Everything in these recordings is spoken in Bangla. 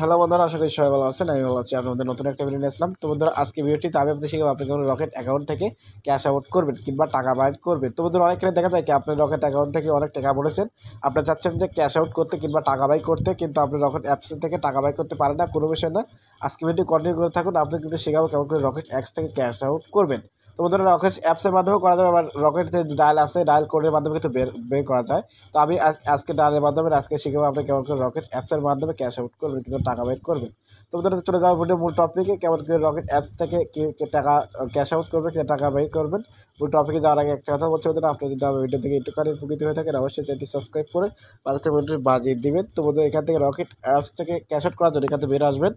হ্যালো বন্ধুরা, আশা করি সবাই ভালো আছেন, আমি ভালো আছি। আপনাদের নতুন একটা ভিডিও নিয়ে আসলাম। তো বন্ধুরা, আজকে ভিডিওটিতে আমি আপনাদের শিখে আপনি কেমন রকেট অ্যাকাউন্ট থেকে ক্যাশ আউট করবেন কিংবা টাকা বাইট করবেন। তো বন্ধুরা অনেক ক্ষেত্রে দেখা যায় কি, আপনি রকেট অ্যাকাউন্ট থেকে অনেক টাকা পড়েছেন আপনি চাচ্ছেন যে ক্যাশ আউট করতে কিংবা টাকা বাই করতে, কিন্তু আপনি রকেট অ্যাপস থেকে টাকা বাই করতে পারেন না, কোনো বিষয় না। আজকে ভিডিও কন্টিনিউ করে থাকুন আপনি কিন্তু শেখাবো কেমন করে রকেট অ্যাপস থেকে ক্যাশ আউট করবেন। তো বন্ধুরা রকেট অ্যাপসের মাধ্যমে করা যাবে, আবার রকেট ডায়াল আছে ডায়াল কোডের মাধ্যমে কিন্তু বের বের করা যায়। তো আমি আজ- আজকে ডায়ালের মাধ্যমে আজকে শিখাবো আপনি কেমন করে রকেট অ্যাপসের মাধ্যমে ক্যাশ আউট করবেন কিন্তু টাকা বের করবেন। তো বন্ধুরা চলে যাওয়া ভিডিও মূল টপিকে কেমন করে রকেট অ্যাপস থেকে কে, কি টাকা ক্যাশ আউট করবে কে টাকা বের করবেন। মূল টপিকে যাওয়ার আগে একটা কথা বলতে বন্ধুরা, আপনি যদি আমার ভিডিও থেকে একটুখানি উপকৃত হয়ে থাকেন, অবশ্যই চ্যানেলটি সাবস্ক্রাইব করে পাশে বাজিয়ে দিবেন। তো বন্ধুরা, এখান থেকে রকেট অ্যাপস থেকে ক্যাশ আউট করার জন্য এখান থেকে বের আসবেন।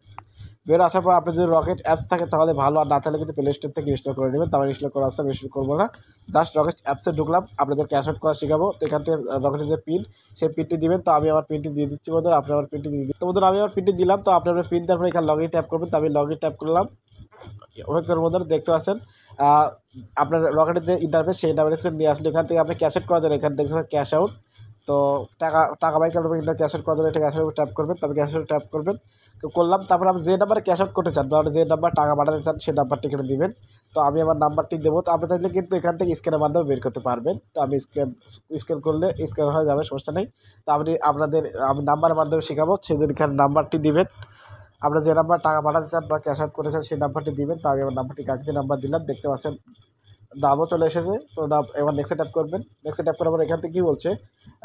বের আসার পর আপনি যদি রকেট অ্যাপস থাকে, তাহলে ভালো। আর না থাকলে কিন্তু প্লে স্টোর থেকে ইনস্টল করে নেবেন। তারপর ইনস্টল করা আসতে ইনস্টল করব না। জাস্ট রকেট অ্যাপসে ঢুকলাম। আপনাদের ক্যাশ আউট করা শেখাবো। তো এখান থেকে রকেটের যে পিন সেই পিনটি দিবেন। তো আমি আমার পিনটি দিয়ে দিচ্ছি বন্ধুরা। আপনি আমার পিনটি দিয়ে দিচ্ছি। তো বন্ধুরা, আমি আমার পিনটি দিলাম। তো আপনি আপনার পিন তারপরে এখানে লগ ইন ট্যাপ করবেন। তো আমি লগ ইন ট্যাপ করলাম ওয়েবের মধ্যে দেখতে পাচ্ছেন। আপনার রকেটের যে ইন্টারফেস সেই ইন্টারফেসে নিয়ে আসলে এখান থেকে আপনি ক্যাশ আউট করার জন্য এখানে দেখছেন ক্যাশ আউট তো টাকা টাকা বাই করবেন কিন্তু ক্যাশ আউট করার জন্য এটা ক্যাশ আউট ট্যাপ করবেন, তারপর ক্যাশ আউট ট্যাপ করবেন। করলাম, তারপর আপনি যে নাম্বারে ক্যাশ আউট করতে চান যে নাম্বার টাকা পাঠাতে চান, সেই নাম্বারটি এখানে দিবেন। তো আমি আমার নাম্বারটি দেবো, তো আপনি চাইলে কিন্তু এখান থেকে স্ক্যানের মাধ্যমে বের করতে পারবেন। তো আমি স্ক্যান স্ক্যান করলে স্ক্যান হয়ে যাবে, সমস্যা নেই। তো আপনি আপনাদের, আমি নাম্বারের মাধ্যমে শেখাবো সেই জন্য এখানে নাম্বারটি দিবেন। আপনার যে নাম্বার টাকা পাঠাতে চান বা ক্যাশ আউট করতে চান, সেই নাম্বারটি দিবেন। তো আমি আমার নাম্বারটি কাকতি নাম্বার দিলাম, দেখতে পাচ্ছেন। নামও চলে এসেছে। তো নাম এবার নেক্সটে ট্যাপ করবেন। নেক্সটে ট্যাপ করার পর এখান থেকে কী বলছে?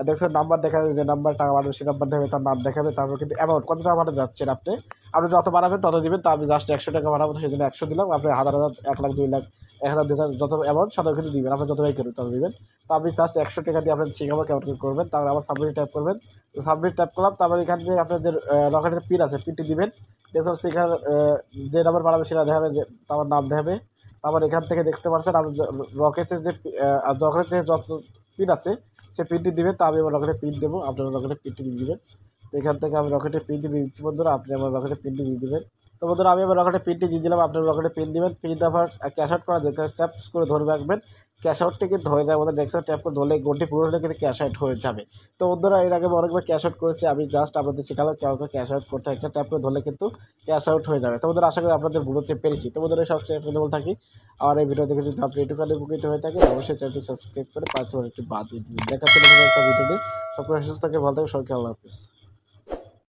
দেখছেন নাম্বার দেখাবে, যে নাম্বার টাকা পাঠাবে সেই নাম্বার দেখাবে তার নাম দেখাবে, তারপর কিন্তু অ্যামাউন্ট কত টাকা বাড়াতে যাচ্ছেন আপনি? আপনি যত বাড়াবেন তত দিবেন। তো আমি জাস্ট একশো টাকা বাড়াবো সেই জন্য একশো দিলাম। আপনি হাজার হাজার, এক লাখ, দুই লাখ, এক হাজার দু হাজার যত অ্যামাউন্ট সেটা কিন্তু দিবেন। আপনি যত ভাই করবেন তত দিবেন। তো আপনি জাস্ট একশো টাকা দিয়ে আপনার শেখাবো কেমন করে করবেন। তারপর আবার সাবমিট ট্যাপ করবেন। সাবমিট ট্যাপ করলাম, তারপর এখান থেকে আপনাদের রকেটের পিন আছে পিনটি দিবেন। দেখুন সেখানে যে নাম্বার বাড়াবে সেটা দেখাবে তারপর নাম দেখাবে। তারপর এখান থেকে দেখতে পারছেন আপনি রকেটের যে রকেটের যত পিন আছে, সে পিনটি দিবেন তো আমি আমার রকেটে পিন দেবো। আপনার রকেটে পিনটি দিয়ে দেবেন। তো এখান থেকে আমি রকেটে পিনটি দিয়ে দিচ্ছি বন্ধুরা। আপনি আমার রকেটে পিনটি দিয়ে দিবেন। তো বন্ধুরা, আমি আমার রকেটের পিনটি দিয়ে দিলাম। আপনার রকেটের পিন দিবেন। পিন দেওয়ার ক্যাশ আউট করা যায় ট্যাপ করে ধরে রাখবেন। ক্যাশ আউটটি কিন্তু হয়ে যায় আমাদের দেখছেন ট্যাপ করে ধরলে গোটি পুরো হলে কিন্তু ক্যাশ আউট হয়ে যাবে। তো বন্ধুরা, এর আগে অনেকবার ক্যাশ আউট করেছি। আমি জাস্ট আপনাদের শেখালাম করে ক্যাশ আউট করতে একটা ট্যাপ করে ধরলে কিন্তু ক্যাশ আউট হয়ে যাবে। তো বন্ধুরা, আশা করি আপনাদের বুঝতে পেরেছি। তো বন্ধুরা সব বলে থাকি। আর এই ভিডিও দেখে যদি আপনি একটুখানি উপকৃত হয়ে থাকে অবশ্যই চ্যানেলটি সাবস্ক্রাইব করে পাঁচ একটু বাদ দিয়ে দিবেন। দেখা চলে একটা ভিডিও সুস্থ থাকে ভালো থাকে সবাইকে আল্লাহ হাফিজ।